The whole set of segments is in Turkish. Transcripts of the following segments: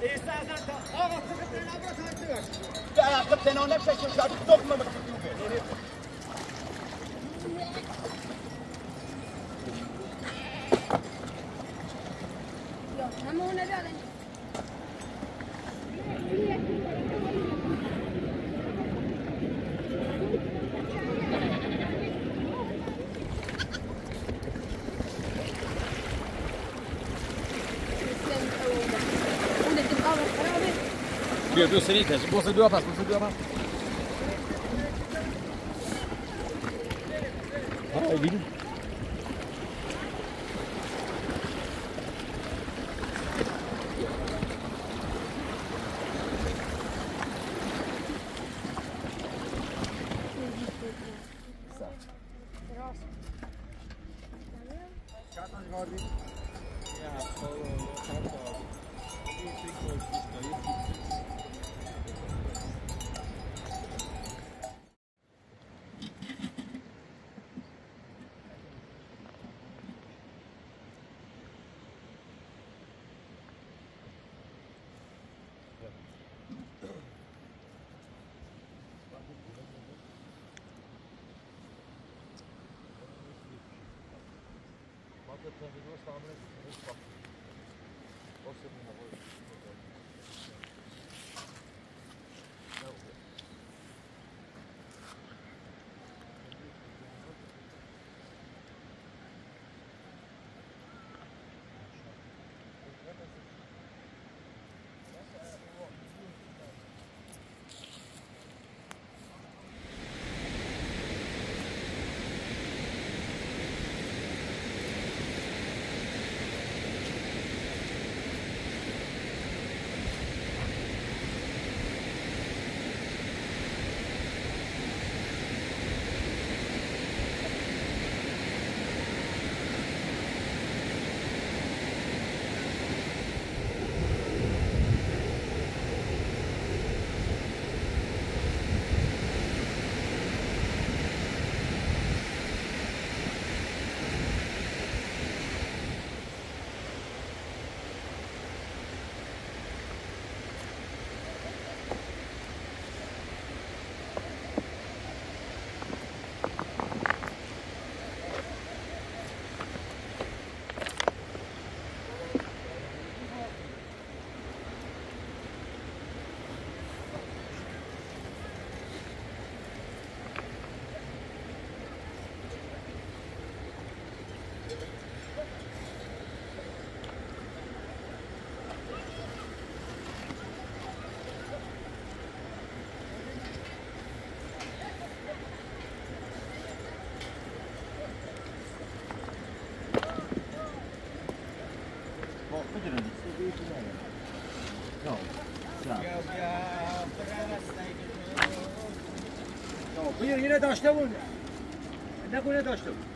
Ja, ja, ik ben nou net zo zou ik toch più si ride, si può si dopa, si può si dopa. Ah, vedi? داشته بود. نگونه داشته بود.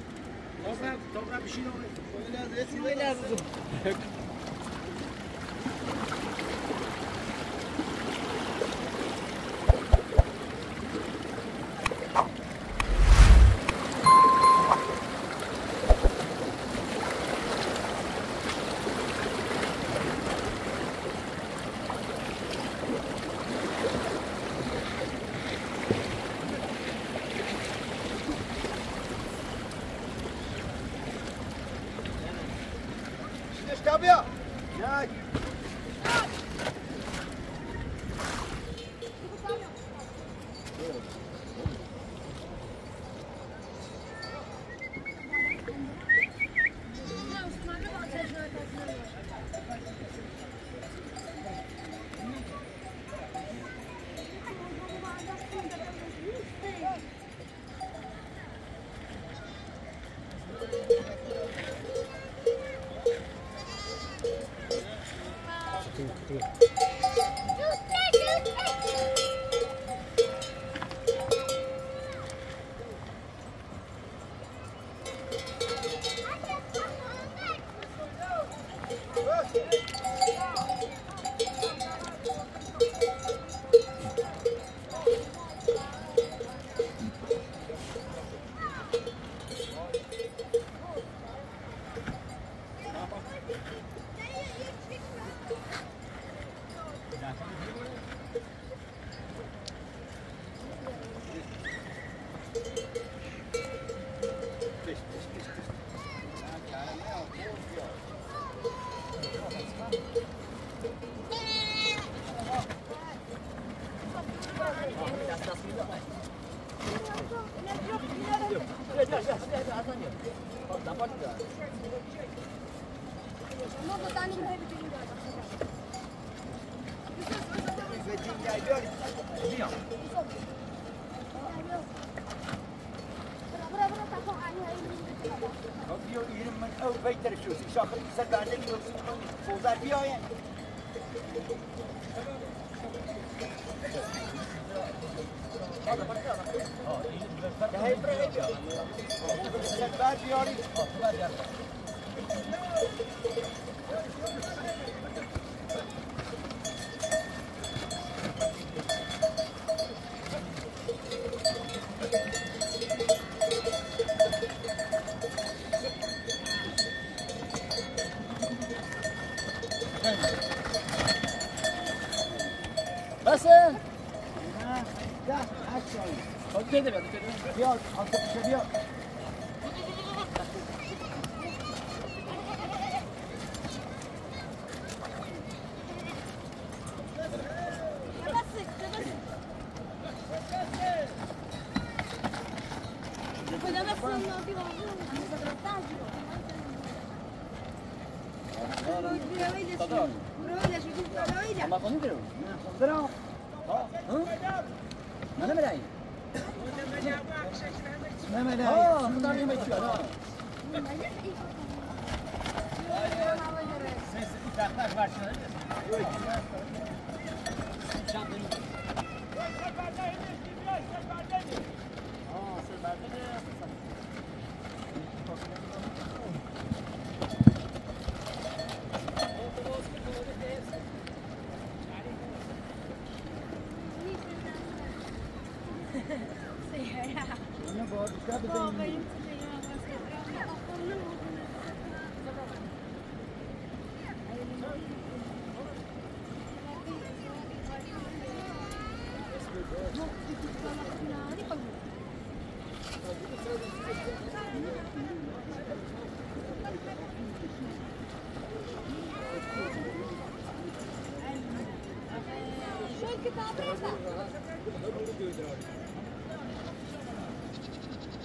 对呀对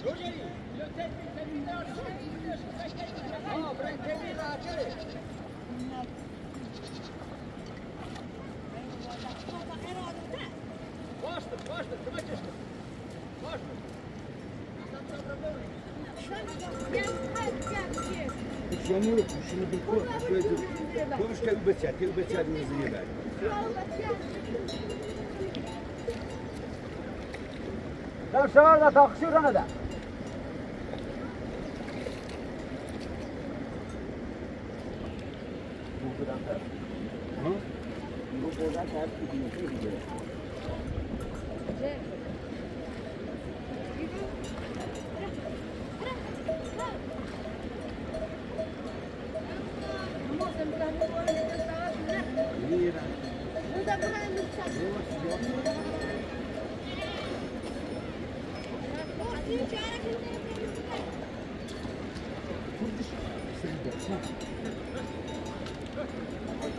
Roger, you're taking the leader. Oh, bring the leader, koy. Şöyle dur. Konuş ki übeçer. Ki übeçer yüzüne ver. Lan şahar da takışıyor ona da.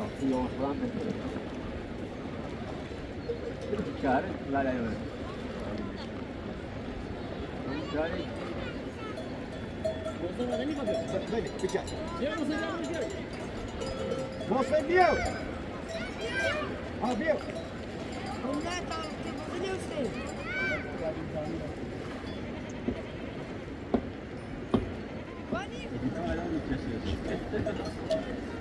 Yok lan ben. Vamos, cara. la la. Çare. Gözlerine de mi bakıyorsun? Böyle, Viu? çare. Ya bu sefer bir çare. Você viu? Ah, viu? Não dá, tá? Tem você deu sei. Olha, olha o que é isso.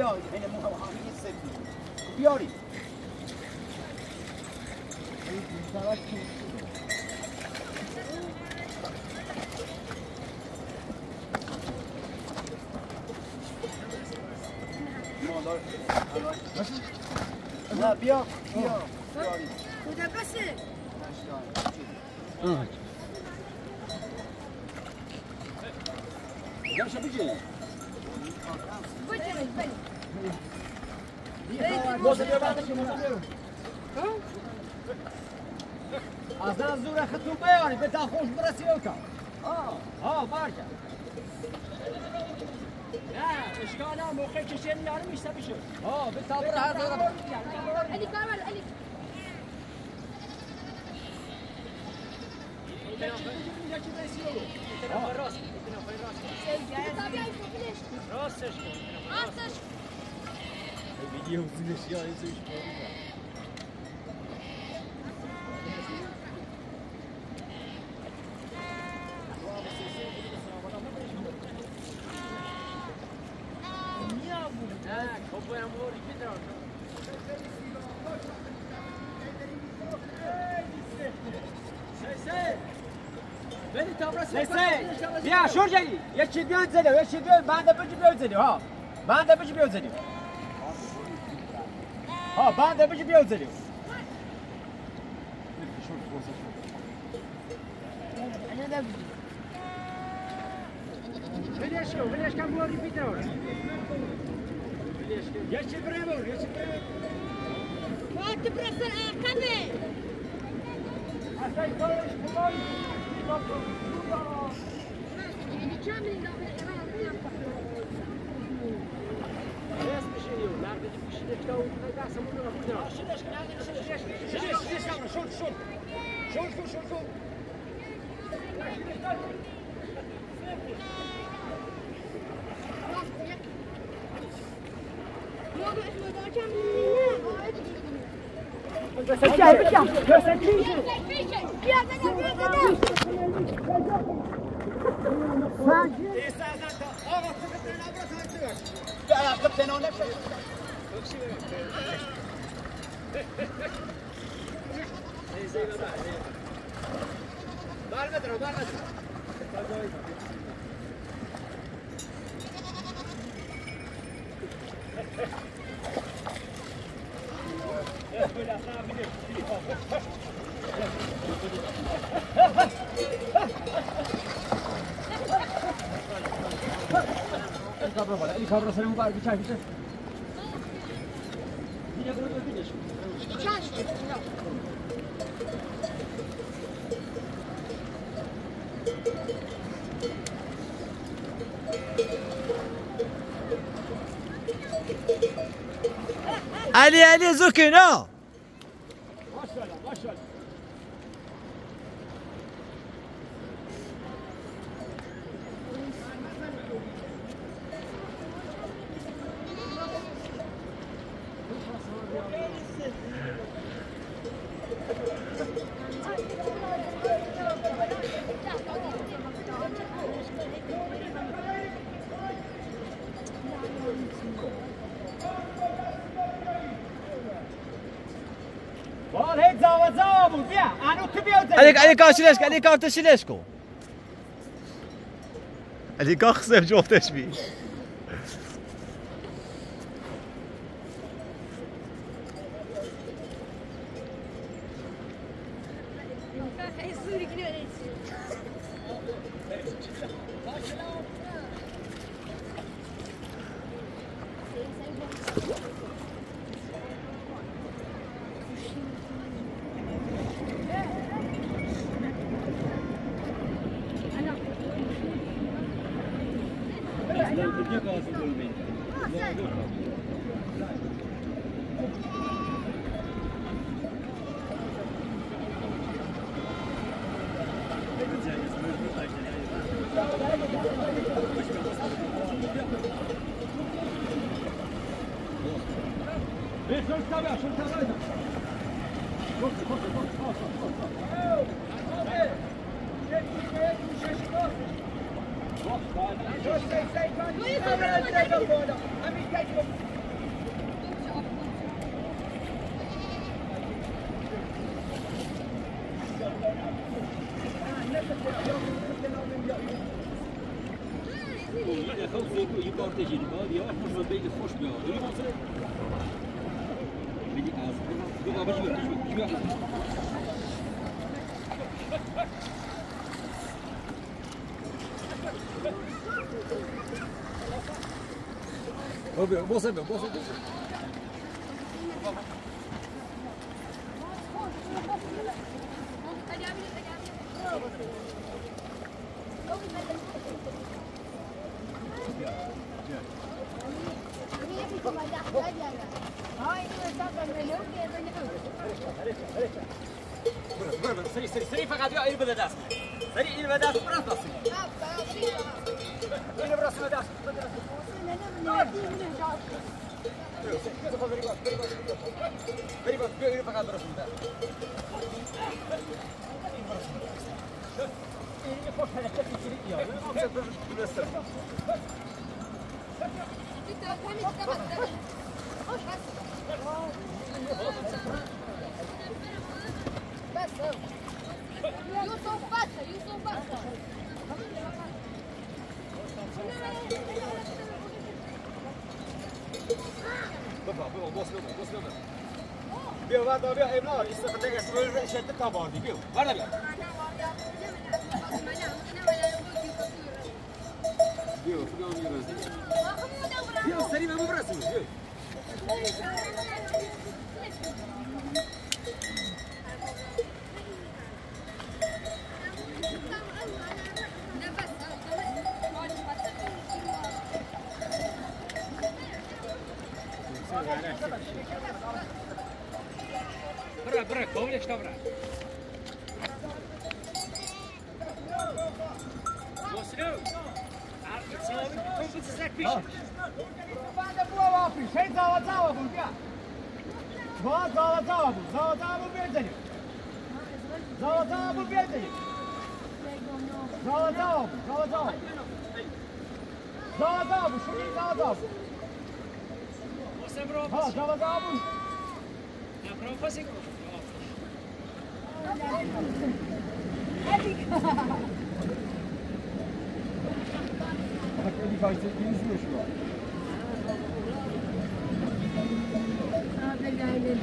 بیارید این همه سفید. بیارید نه بیا بیا. بیارید کجا بسه Тебе برسی او کن آه آه بارجا لا اشكال موقع كشين يعني مش تبي شو اه بتعبر هذا اللي كامل اللي راستش کن. راستش کن. بگی اون زیرش یا این زیرش بیا شور جلی یکی بیان زلیو یکی بیان من ده بجی بیان زلیو ها من ده بجی بیان زلیو ها من ده بجی بیان زلیو Вилешко, вилешка мори Петро. Вилешко. Я ще брево, я ще брево. А стай колиш, помоги. Yes, mishiniyo. Nerede bir şey de çıkıyor. Ne dersen bunu yapacağım. Şileş, nerede şileş? Şileş, şileş yavrum. Şur, şur. Şur, şur, Frank. Barmetra, barmetra. El cabro se le var bir çay bir şey. Yine bunu öpeceğiz. Ali Ali Zukino. Maşallah عليك عليك شلاشك عليك انت عليك خصيف جوفتاش بيه Luiz, vamos lá, vamos lá. 不要，不要，不要，不要，不要，不要。Dobra, było, głos ludu, głos ludu. Bio, warto, bio, ej, no, i sobie tego, żeby się tyka bardziej, bio, warto, bio. Yok, yok, yok. Yok. Bak Elif Ayşe yüzüyor şu an. Abi geldi.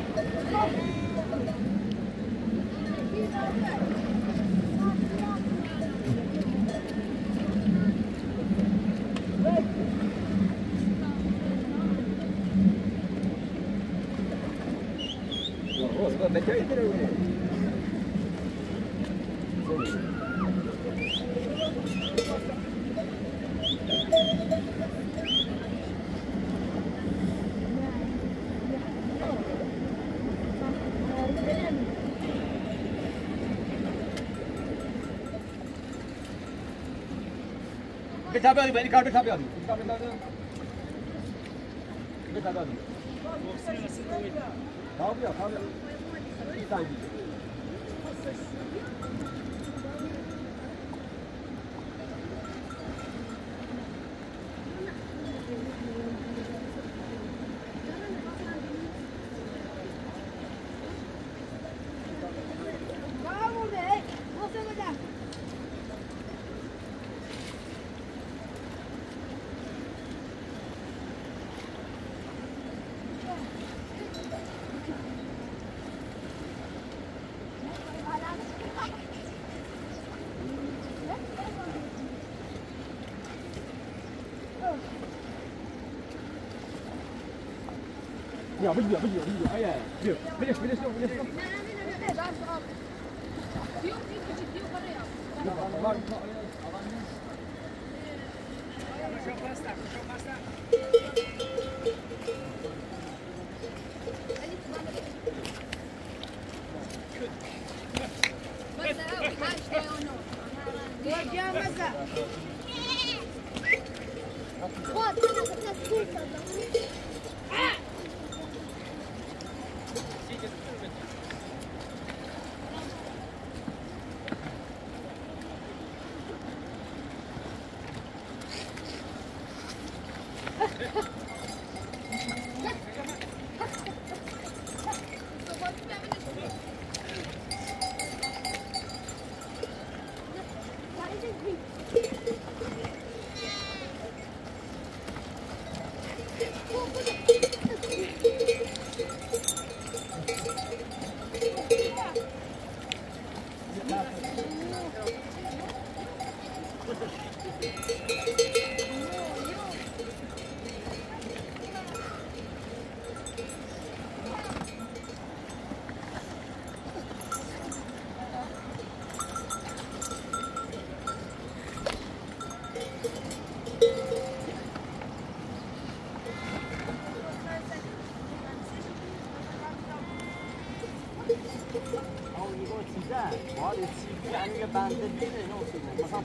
बिठा पे बैरी कार्ड बिठा पे आदमी बिठा पे आदमी बिठा पे आदमी Kalk ya, kalk ya. 了不起，了不起，了不起！哎呀，了，快点，快点上，快点上。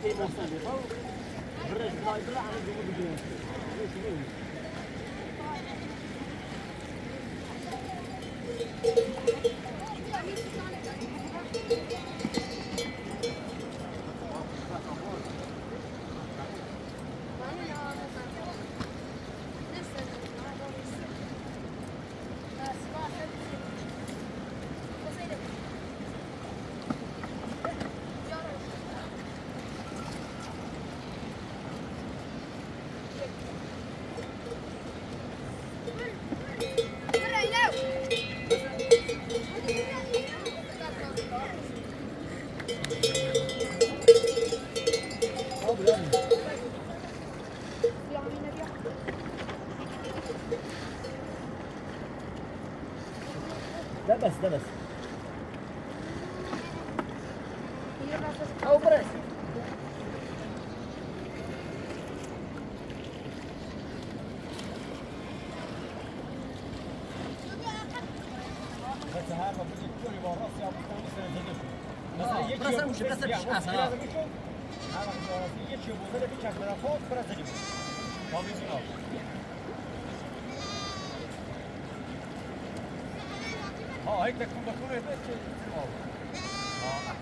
Thank you. prasa musi, prasa pisz asa. Yetişiyor bu böyle bir çaklara kol prasa gibi. Kamizin al. Ha, ayıkla kumda kuru etmez ki. Al. Ha.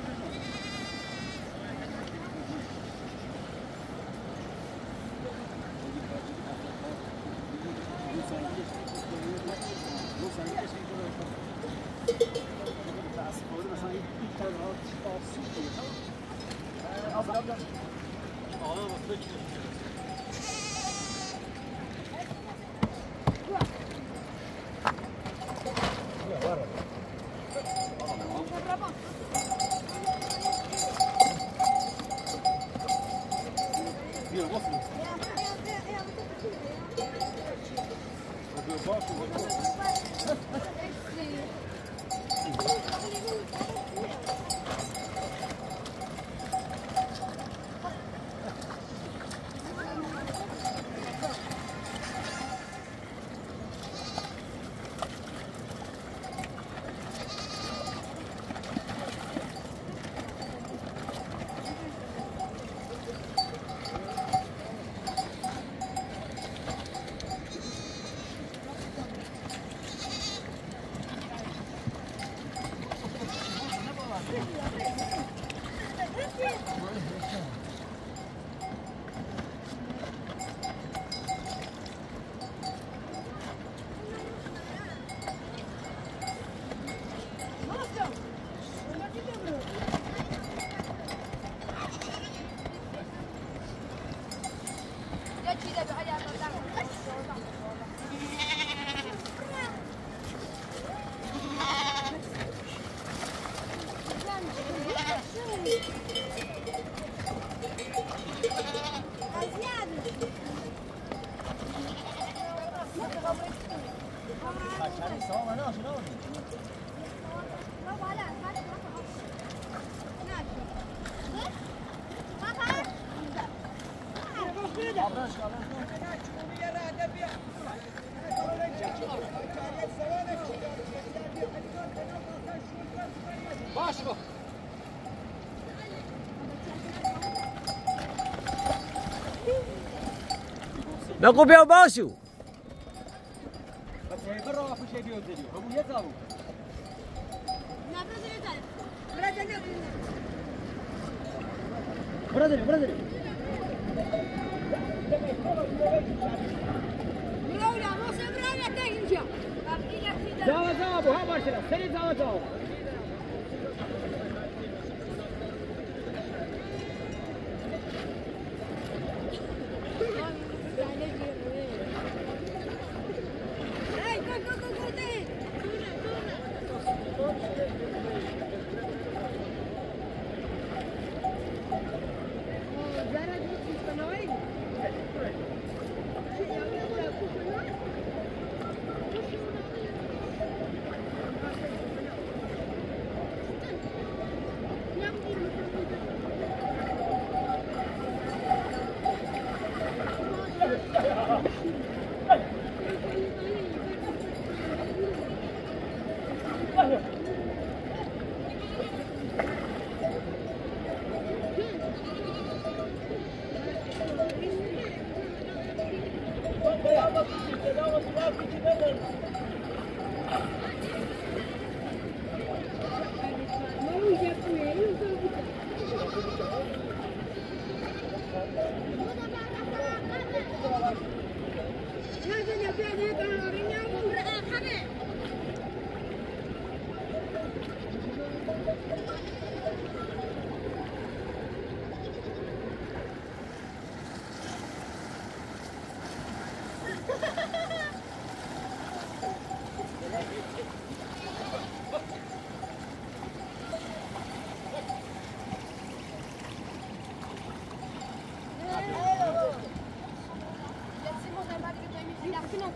não com o meu bolso.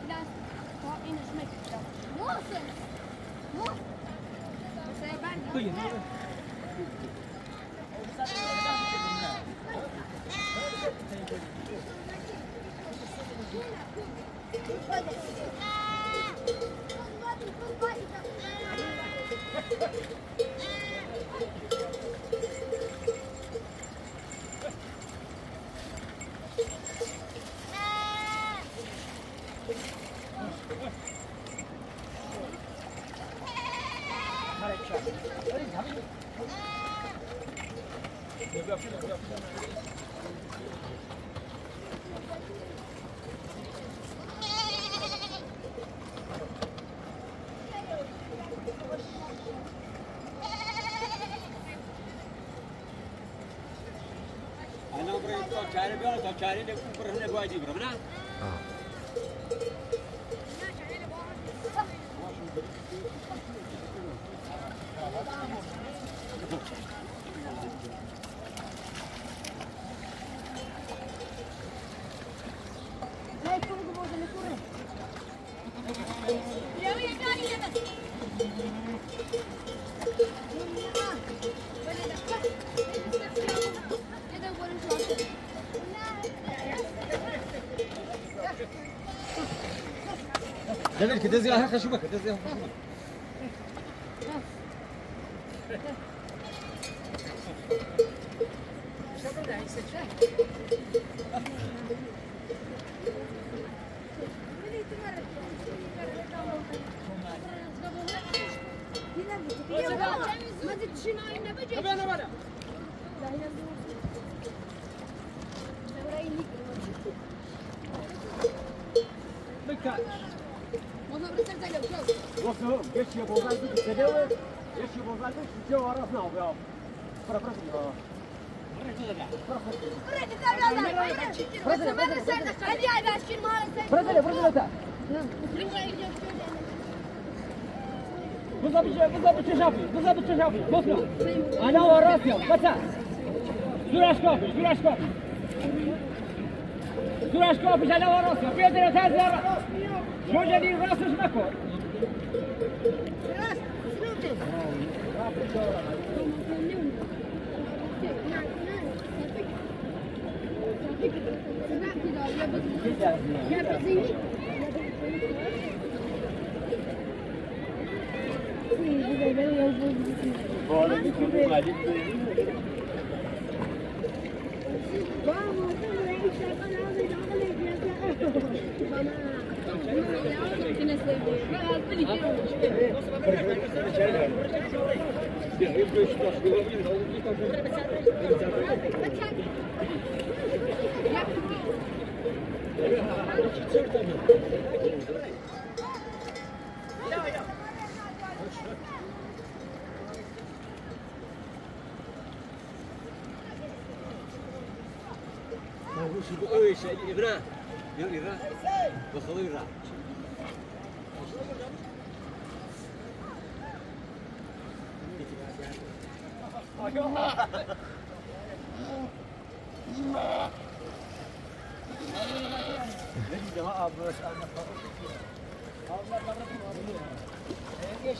plastik daha en hoşuma gitti. Nasıl? Nasıl? Mesela ben... Buyurun. tare da دبل كده زي هاخ اشوفك كده زي هاخ اشوفك ما تجينا إنا بجي. أبي أنا ولا. لا هي زوج. Jeszcze je poznać, żeby przedziały, jeszcze je poznać, żeby dzieło raz na obie. Proszę, proszę. Bu zabicie, bu zabicie żabi, bu zabicie żabi, mocno. A na oracją, patrz. Zurasz kopisz, zurasz kopisz. Zurasz kopisz, a na oracją. Piętro, teraz zaraz. Może nie raz już na kopisz. Vamos, vamos. Ой, Ибра! Rast üstüne koy. Şu bu öyle şey. İbra. Ya İbra. Bakalım İbra. Deş deş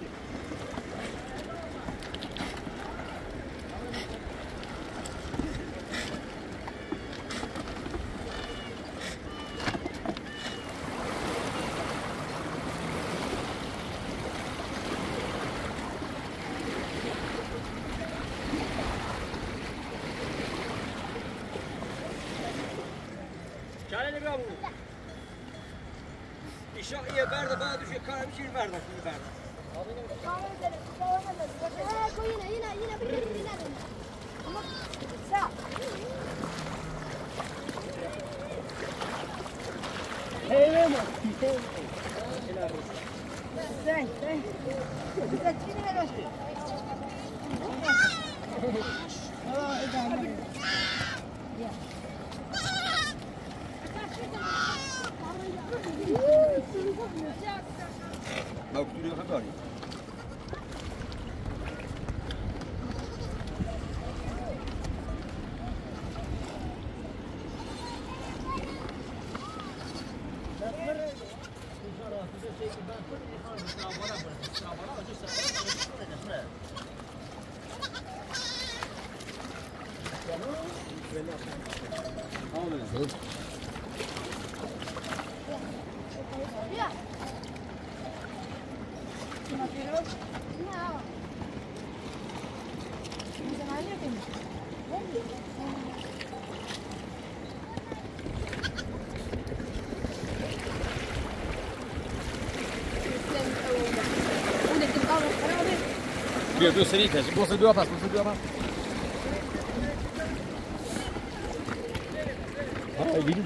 Kahve şey verdi. Şimdi verdi. Ecco, Dur seni iteş. Bosa dur pas, bosa dur pas. Ha, gidin.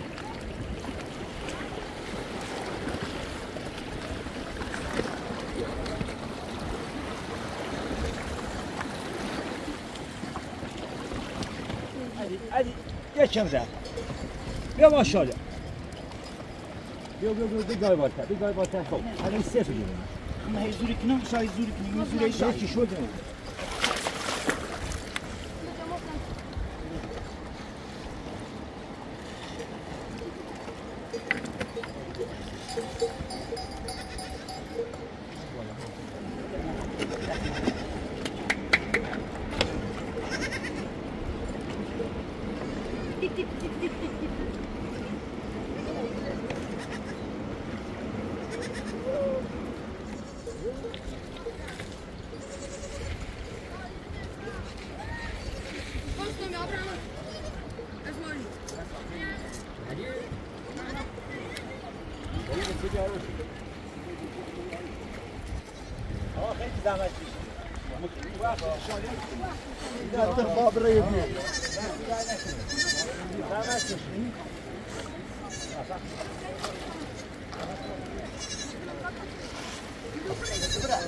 Hadi, hadi. Geç Hamza. Yavaş ol. Yok yok yok bir galiba bir galiba ta. Hadi istefe diyorum. Ama Zürich ne? Şay Zürich ne? Zürich şay ki şurada. Dobre jedno. Dobra.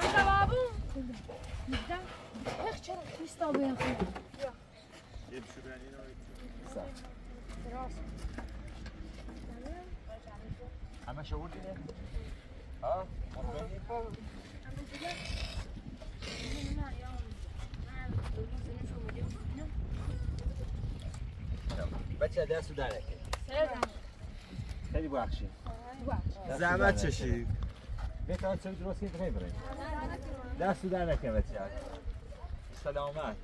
Sen de babu. Bizden pek çabuk İstanbul'a yakın. Yok. Gel şuraya yine Güzel. Biraz. همه شعور دیده؟ ها؟ بچه دست رو درکه خیلی بخشید زحمت چشید بهتر چه درست که خیلی برای دست در نکن بچه سلامت.